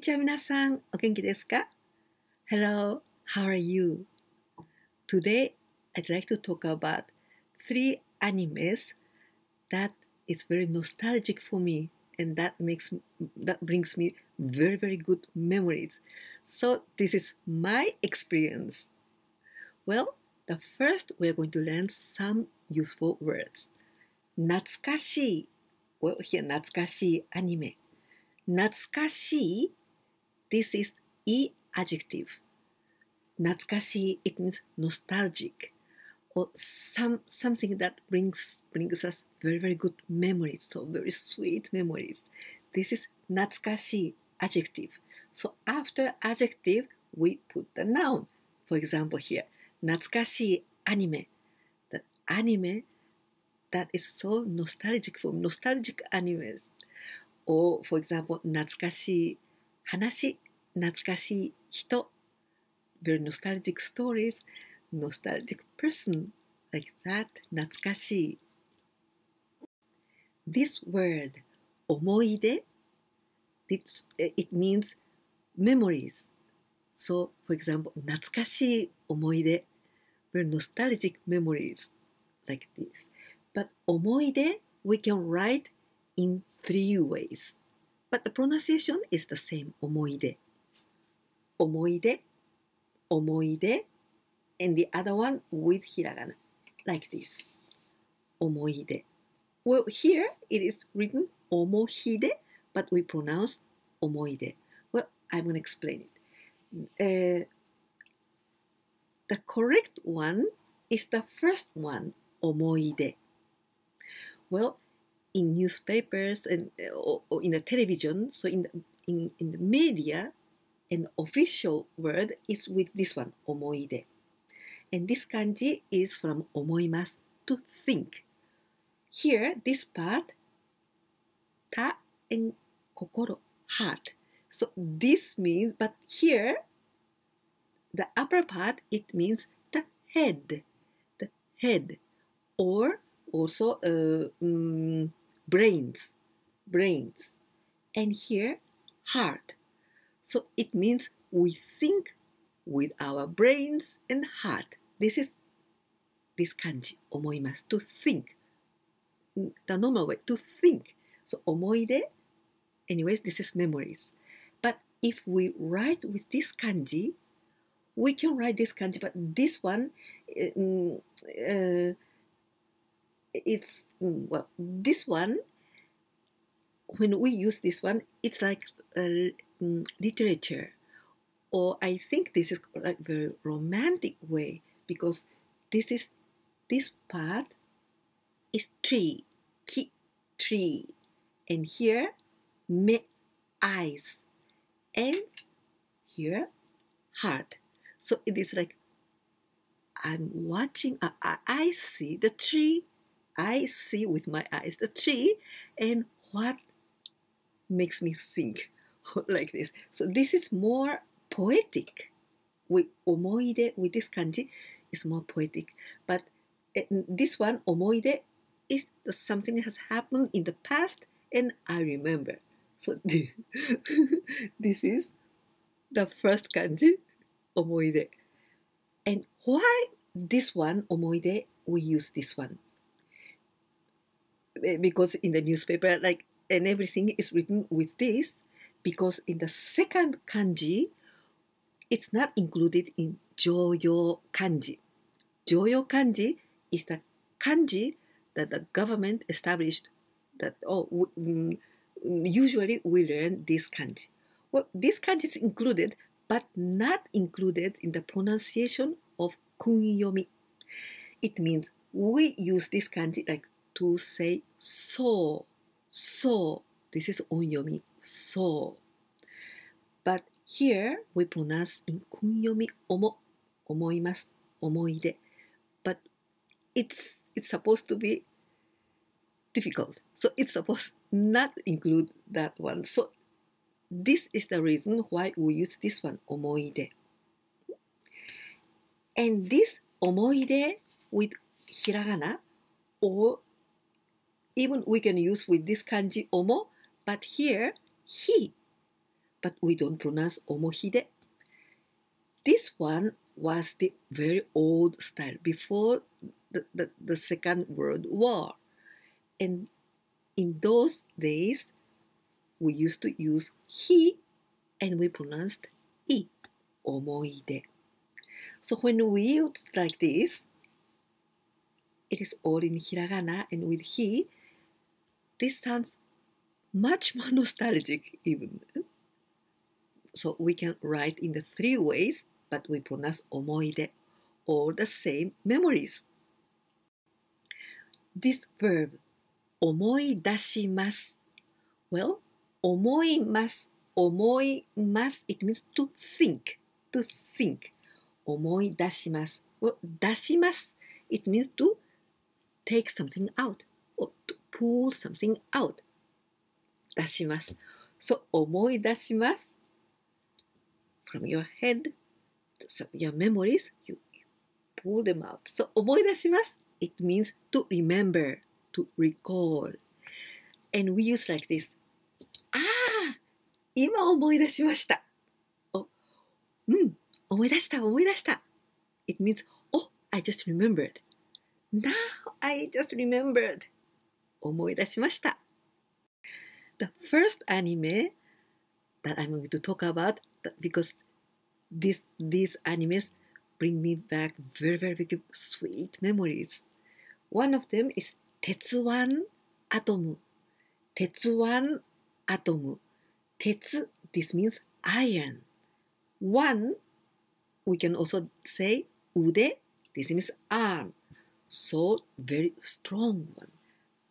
にちは皆さん、お元気ですか ?Hello, how are you? Today, I'd like to talk about three animes that is very nostalgic for me and that makes that brings me very very good memories. So this is my experience. Well, the first we're going to learn some useful words. 懐かしい well here 懐かしい anime 懐かしい this is e adjective 懐かしい it means nostalgic or some something that brings brings us very very good memories so very sweet memories this is 懐かしい adjective so after adjective we put the noun for example here 懐かしい anime the anime that is so nostalgic for nostalgic animes. Or, for example, 懐かしい話、 懐かしい人、very nostalgic stories, nostalgic person, like that, 懐かしい。This word, 思い出, it, it means memories. So, for example, 懐かしい思い出, very nostalgic memories, like this. But 思い出 we can write in three ways. But the pronunciation is the same 思い出。omoide, omoide, and the other one with hiragana, like this. Omoide. Well, here it is written omohide, but we pronounce omoide. Well, I'm going to explain it. Uh, the correct one is the first one, omoide. Well, in newspapers and uh, or, or in the television, so in the, in, in the media, and official word is with this one, omoide. And this kanji is from omoimasu, to think. Here, this part, ta and kokoro, heart. So this means, but here, the upper part, it means the head, the head, or also uh, um, brains, brains. And here, heart. So it means we think with our brains and heart. This is this kanji, 思います to think. The normal way to think. So 思い出 anyways, this is memories. But if we write with this kanji, we can write this kanji, but this one, uh, it's well this one when we use this one it's like a, um, literature. Or i think this is like very romantic way because this is this part is tree ki tree. And here me eyes. And here heart. So it is like i'm watching uh, i see the tree. I see with my eyes the tree. And what makes me think like this. So this is more poetic. With omoide, with this kanji, is more poetic. But eh, this one, omoide, is something that has happened in the past and I remember. So this is the first kanji, omoide. And why this one, omoide, we use this one? Eh, because in the newspaper, like, and everything is written with this, because in the second kanji, it's not included in Joyo kanji. Joyo kanji is the kanji that the government established that, oh, mm, usually we learn this kanji. Well, this kanji is included, but not included in the pronunciation of kunyomi. It means we use this kanji like to say so, so. This is onyomi, so. But here we pronounce in kunyomi omo, omoimasu, omoide. But it's it's supposed to be difficult. So it's supposed not include that one. So this is the reason why we use this one, omoide. And this omoide with hiragana or even we can use with this kanji omo, but here he but we don't pronounce omohide. This one was the very old style before the, the, the Second World War. And in those days, we used to use he and we pronounced i, omoide. So when we use like this, it is all in hiragana and with he, this sounds much more nostalgic even. So we can write in the three ways, but we pronounce omoide, all the same memories. This verb, omoidashimasu. Well, omoimasu, omoimasu, it means to think, to think. Omoidashimasu. Well, dashimasu, it means to take something out or to pull something out. 出します. So, 思い出します from your head, so your memories, you, you pull them out. So, 思い出します it means to remember, to recall. And we use like this. ああ今思い出しました。おうん、思い出した、思い出した。It means, oh, I just remembered. Now I just remembered. 思い出しました。the first anime that I'm going to talk about because this, these animes bring me back very, very, big sweet memories. One of them is Tetsuwan Atom. Tetsuwan Atom. Tetsu, this means iron. One, we can also say ude, this means arm. So, very strong one.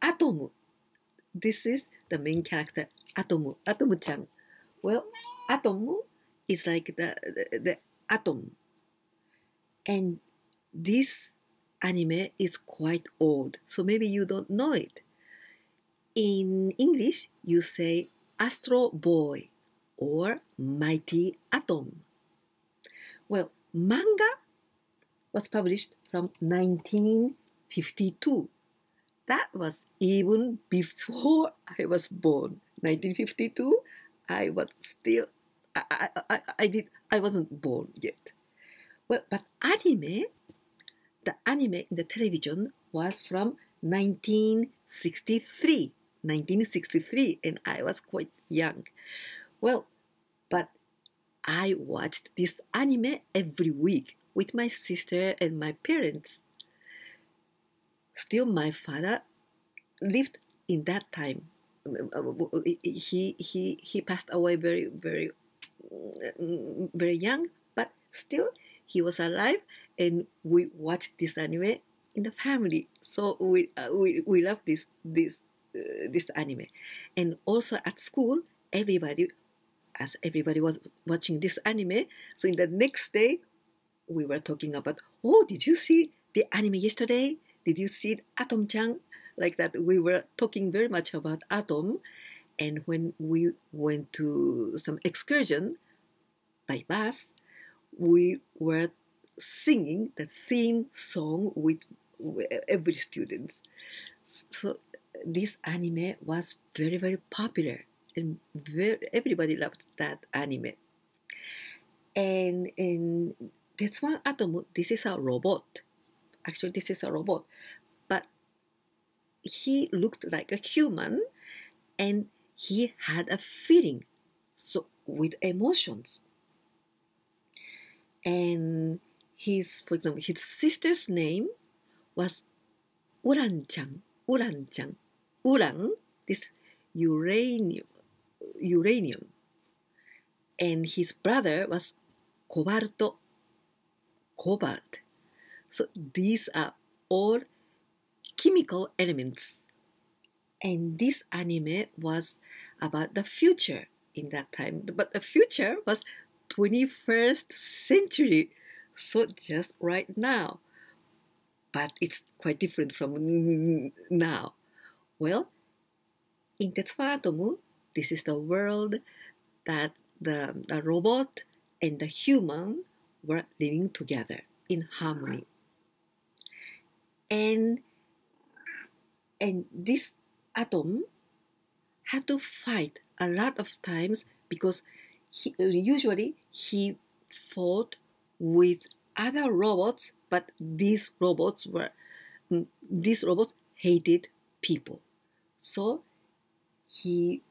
Atom this is the main character, Atomu, Atomu-chan. Well, Atomu is like the, the, the atom. And this anime is quite old, so maybe you don't know it. In English, you say Astro Boy or Mighty Atom. Well, manga was published from 1952 that was even before I was born. 1952, I was still, I, I, I, did, I wasn't born yet. Well, but anime, the anime in the television was from 1963. 1963, and I was quite young. Well, but I watched this anime every week with my sister and my parents. Still, my father lived in that time. He he he passed away very very very young, but still he was alive, and we watched this anime in the family. So we uh, we we love this this uh, this anime, and also at school, everybody as everybody was watching this anime. So in the next day, we were talking about, oh, did you see the anime yesterday? Did you see Atom Chan? Like that, we were talking very much about Atom. And when we went to some excursion by bus, we were singing the theme song with, every student. So this anime was very, very popular and very, everybody loved that anime. And in Tetsuwan Atom, this is a robot. Actually, this is a robot, but he looked like a human, and he had a feeling, so with emotions. And his, for example, his sister's name was Uran-chan. Uran-chan. Uran, this uranium uranium. And his brother was cobalt. Cobalt. So these are all chemical elements. And this anime was about the future in that time. But the future was 21st century. So just right now. But it's quite different from now. Well, in Tetsuwan Atom, this is the world that the, the robot and the human were living together in harmony. And and this atom had to fight a lot of times because he, usually he fought with other robots, but these robots were mm, these robots hated people, so he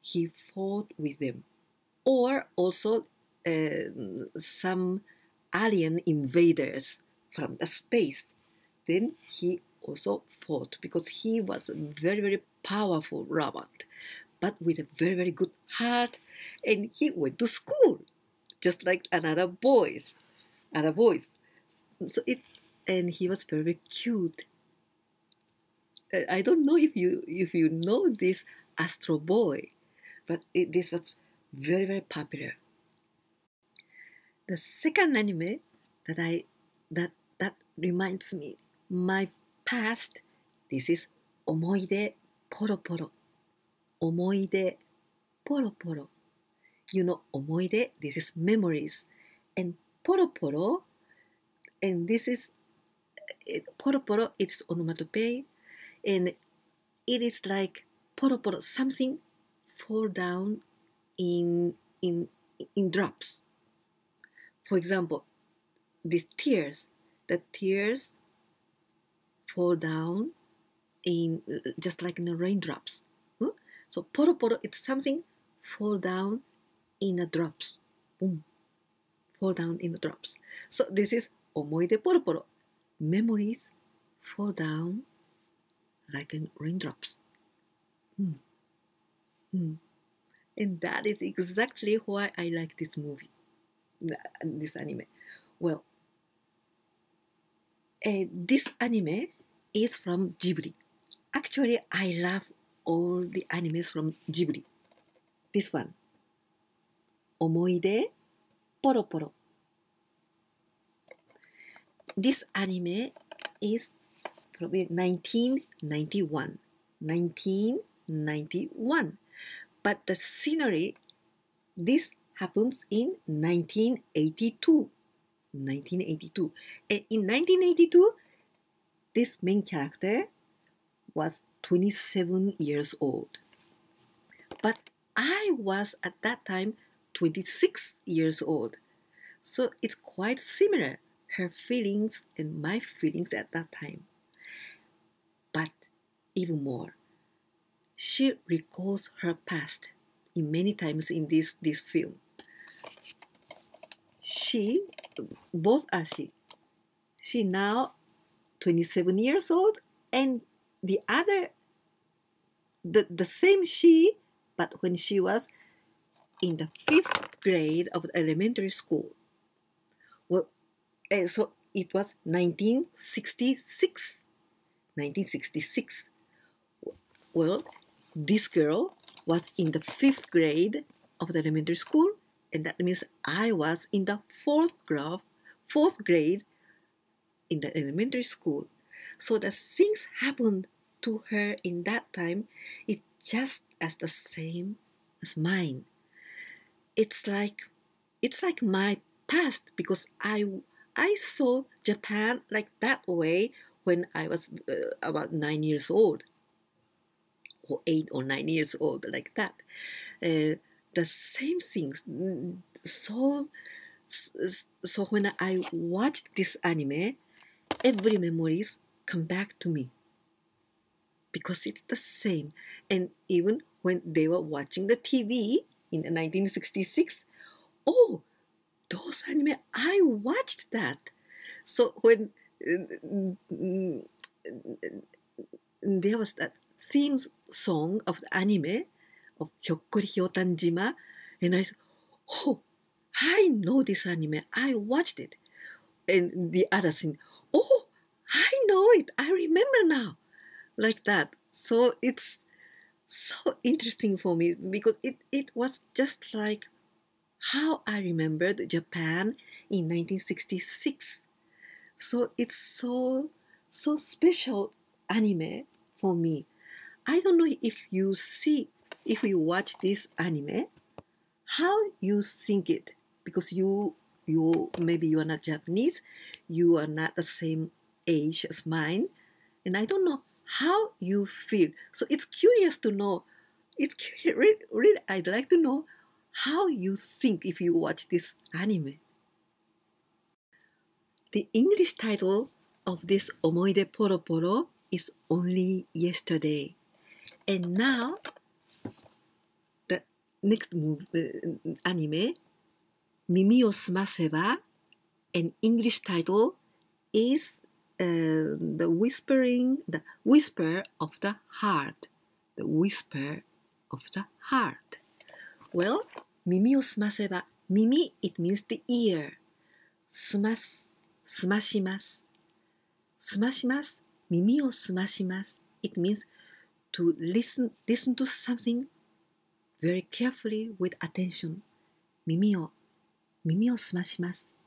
he fought with them, or also uh, some alien invaders from the space. Then he also fought because he was a very very powerful robot, but with a very very good heart, and he went to school, just like another boys, other boys. So it and he was very cute. Uh, I don't know if you if you know this Astro Boy, but it, this was very very popular. The second anime that I that that reminds me my past. This is 思い出ポロポロ。思い出ポロポロ。You know 思い出 This is memories. And ポロポロ and this is ポロポロ it is onomatopoeia and it is like ポロポロ something fall down in in in drops. For example, these tears, the tears fall down in just like in the raindrops. Hmm? So poro poro, it's something fall down in the drops. Boom. Fall down in the drops. So this is omoide poro poro. Memories fall down like in raindrops. Hmm. Hmm. And that is exactly why I like this movie, this anime. Well, uh, this anime is from Ghibli. Actually, I love all the animes from Ghibli. This one, Omoide Poro Poro. This anime is probably 1991. 1991. But the scenery, this happens in 1982. 1982. And in 1982, this main character was 27 years old. But I was at that time 26 years old. So it's quite similar, her feelings and my feelings at that time. But even more, she recalls her past in many times in this, this film. She both are she. She now 27 years old and the other the, the same she but when she was in the fifth grade of elementary school. Well and so it was 1966 1966 well this girl was in the fifth grade of the elementary school and that means I was in the fourth grade, fourth grade in the elementary school. So the things happened to her in that time is just as the same as mine. It's like it's like my past because I I saw Japan like that way when I was uh, about nine years old or eight or nine years old like that. Uh, the same things. So, so when I watched this anime, every memories come back to me because it's the same. And even when they were watching the TV in 1966, oh, those anime, I watched that. So when mm, there was that theme song of the anime, of Hyokkori Hyotanjima, and I said, oh, I know this anime. I watched it. And the other thing, oh, I know it. I remember now. Like that. So it's so interesting for me because it, it was just like how I remembered Japan in 1966. So it's so so special anime for me. I don't know if you see if you watch this anime, how you think it? Because you you maybe you are not Japanese, you are not the same age as mine, and I don't know how you feel. So it's curious to know. It's curious, really, really, I'd like to know how you think if you watch this anime. The English title of this Omoide Poro Poro is Only Yesterday. And now, the next move, anime, Mimi 耳を澄ませば an English title is uh, the whispering the whisper of the heart. The whisper of the heart. Well Mimi o Sumaseba, Mimi, it means the ear. 澄ます澄まします澄まします耳を澄まします it means to listen listen to something very carefully with attention. 耳を耳をすまします。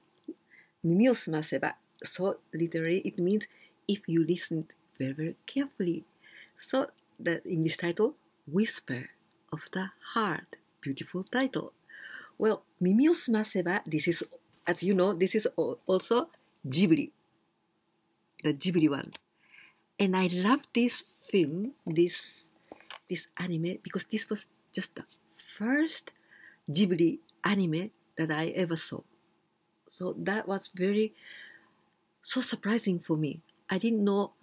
耳をすませば。So literally it means if you listen very, very carefully. So the English title, Whisper of the Heart. Beautiful title. Well, 耳をすませば, this is, as you know, this is also Ghibli. The Ghibli one. And I love this film, this, this anime, because this was just the first Ghibli anime that I ever saw. So that was very, so surprising for me. I didn't know,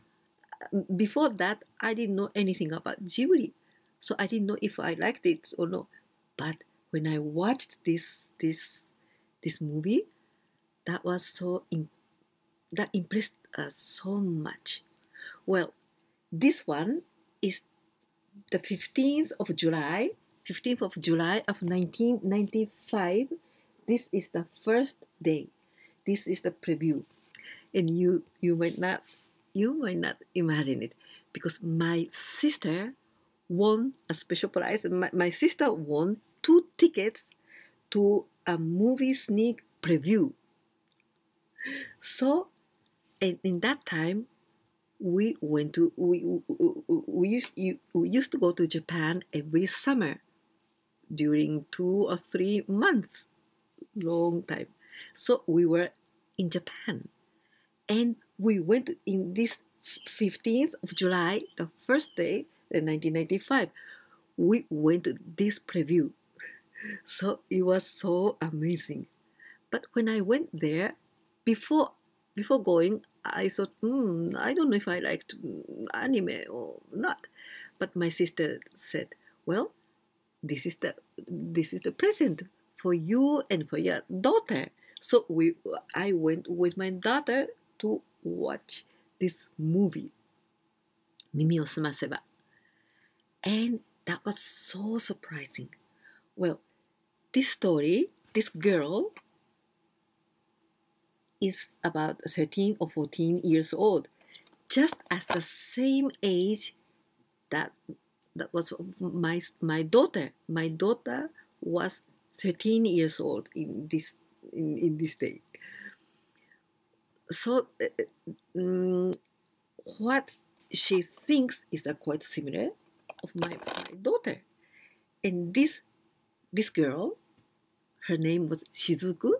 before that, I didn't know anything about Ghibli. So I didn't know if I liked it or not. But when I watched this this this movie, that was so in, that impressed us so much. Well, this one is the 15th of July, 15th of July of 1995. This is the first day. This is the preview. And you you might not you might not imagine it because my sister won a special prize. My, my sister won two tickets to a movie sneak preview. So, and in that time, we went to we we, we used we used to go to Japan every summer during two or three months, long time. So we were in Japan, and we went in this 15th of July, the first day, in 1995. We went to this preview, so it was so amazing. But when I went there, before before going, I thought, hmm, I don't know if I liked anime or not. But my sister said, well, this is the this is the present for you and for your daughter. So we I went with my daughter to watch this movie, Mimi o Sumaseba. And that was so surprising. Well, this story, this girl is about 13 or 14 years old, just as the same age that that was my my daughter. My daughter was 13 years old in this in, in this day. So um, what she thinks is uh, quite similar of my, my daughter. And this this girl, her name was Shizuku.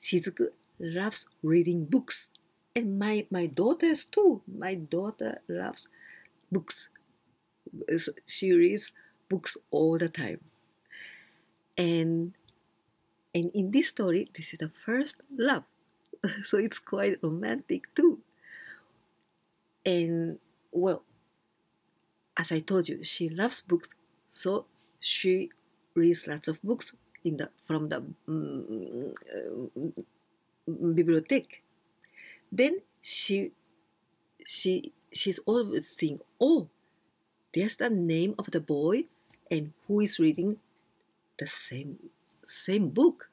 Shizuku loves reading books. And my, my daughters too. My daughter loves books. She reads books all the time. And and in this story, this is the first love. so it's quite romantic too. And well, as I told you, she loves books, so she reads lots of books in the from the um, uh, bibliothèque. Then she she she's always saying, "Oh, there's the name of the boy, and who is reading the same same book,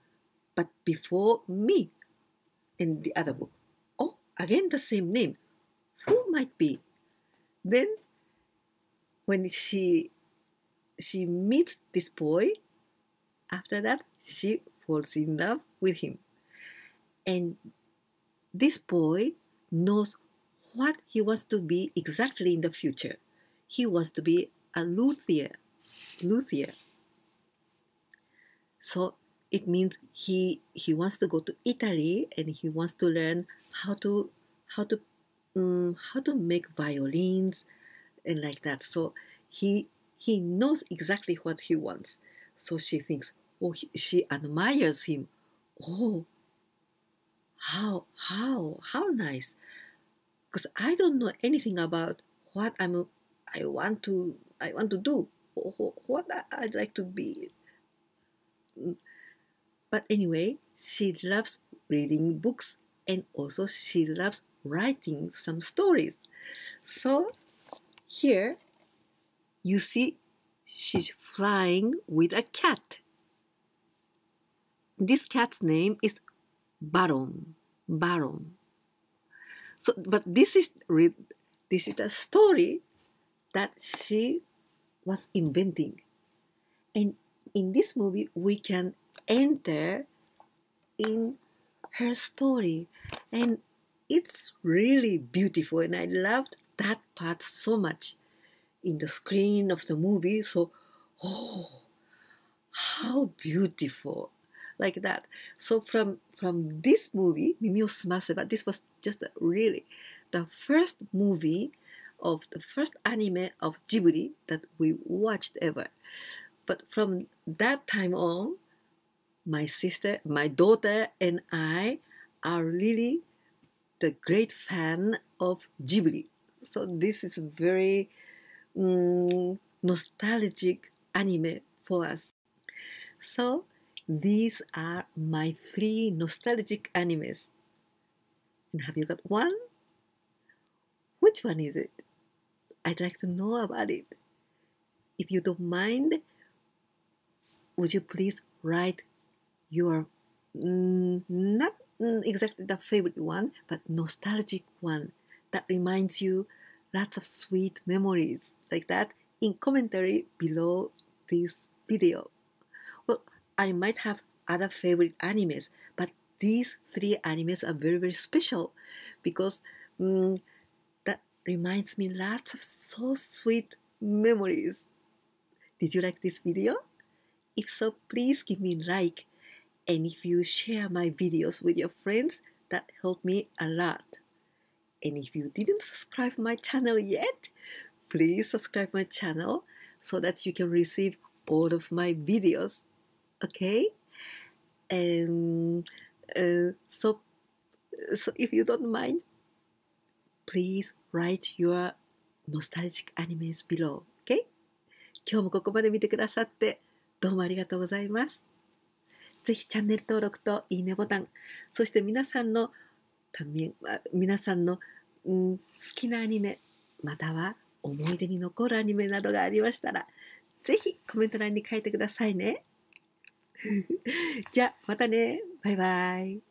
but before me, in the other book. Oh, again the same name. Who might be?" Then when she she meets this boy after that she falls in love with him and this boy knows what he wants to be exactly in the future he wants to be a luthier luthier so it means he he wants to go to italy and he wants to learn how to how to um, how to make violins and like that. So he he knows exactly what he wants. So she thinks, or he, she admires him. Oh, how how how nice! Because I don't know anything about what I'm I want to I want to do what I'd like to be. But anyway, she loves reading books and also she loves writing some stories. So here you see she's flying with a cat. This cat's name is Baron. Baron. So, but this is this is a story that she was inventing, and in this movie we can enter in her story, and it's really beautiful, and I loved that part so much in the screen of the movie. So, oh, how beautiful! Like that. So from from this movie, Mimi o Sumaseba, this was just really the first movie of the first anime of Ghibli that we watched ever. But from that time on, my sister, my daughter, and I are really the great fan of Ghibli. So this is a very um, nostalgic anime for us. So these are my three nostalgic animes. And have you got one? Which one is it? I'd like to know about it. If you don't mind, would you please write your mm, not mm, exactly the favorite one, but nostalgic one that reminds you lots of sweet memories like that in commentary below this video. Well, I might have other favorite animes, but these three animes are very very special because um, that reminds me lots of so sweet memories. Did you like this video? If so, please give me a like. And if you share my videos with your friends, that help me a lot. And if you didn't subscribe my channel yet, please subscribe my channel so that you can receive all of my videos. Okay? And uh, so, so if you don't mind, please write your nostalgic animes below. Okay? 今日もここまで見てくださって どうもありがとうございます。ぜひチャンネル登録といいねボタン、そして皆さんの皆さんの、うん、好きなアニメ、または思い出に残るアニメなどがありましたら、ぜひコメント欄に書いてくださいね。じゃあ、またね。バイバイ。